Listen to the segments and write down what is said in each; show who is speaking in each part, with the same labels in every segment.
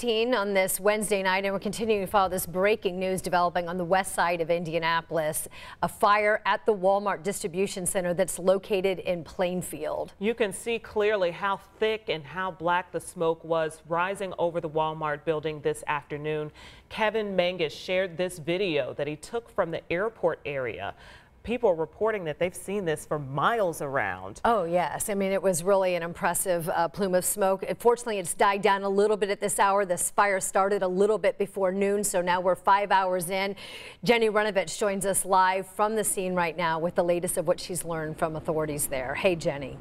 Speaker 1: 16 on this Wednesday night, and we're continuing to follow this breaking news developing on the west side of Indianapolis. A fire at the Walmart distribution center that's located in Plainfield.
Speaker 2: You can see clearly how thick and how black the smoke was rising over the Walmart building this afternoon. Kevin Mangus shared this video that he took from the airport area people are reporting that they've seen this for miles around.
Speaker 1: Oh, yes. I mean, it was really an impressive uh, plume of smoke. Fortunately, it's died down a little bit at this hour. This fire started a little bit before noon, so now we're five hours in. Jennie Runevitch joins us live from the scene right now with the latest of what she's learned from authorities there. Hey, Jennie.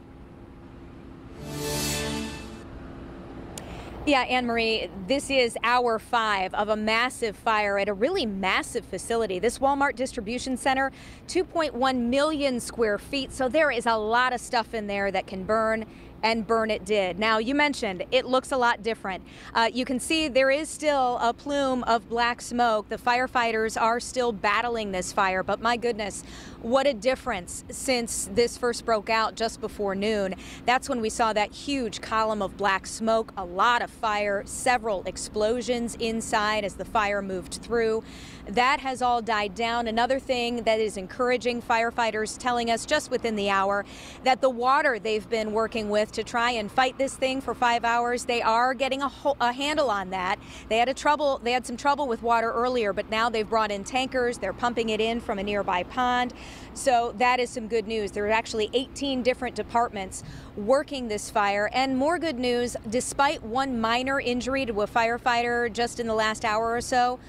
Speaker 3: Yeah, Anne Marie, this is hour five of a massive fire at a really massive facility. This Walmart distribution center, 2.1 million square feet. So there is a lot of stuff in there that can burn and burn it did. Now, you mentioned it looks a lot different. Uh, you can see there is still a plume of black smoke. The firefighters are still battling this fire, but my goodness, what a difference since this first broke out just before noon. That's when we saw that huge column of black smoke, a lot of fire, several explosions inside as the fire moved through. That has all died down. Another thing that is encouraging firefighters telling us just within the hour that the water they've been working with to try and fight this thing for five hours, they are getting a, a handle on that. They had a trouble, they had some trouble with water earlier, but now they've brought in tankers. They're pumping it in from a nearby pond. So that is some good news. There are actually 18 different departments working this fire. And more good news, despite one minor injury to a firefighter just in the last hour or so,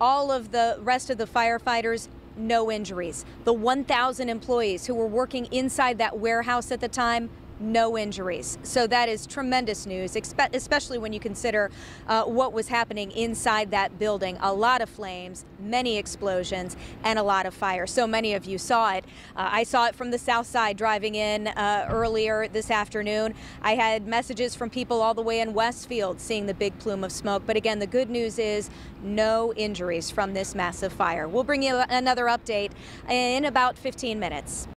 Speaker 3: all of the rest of the firefighters no injuries. The 1,000 employees who were working inside that warehouse at the time, no injuries. So that is tremendous news, especially when you consider uh, what was happening inside that building. A lot of flames, many explosions, and a lot of fire. So many of you saw it. Uh, I saw it from the south side driving in uh, earlier this afternoon. I had messages from people all the way in Westfield seeing the big plume of smoke. But again, the good news is no injuries from this massive fire. We'll bring you another update in about 15 minutes.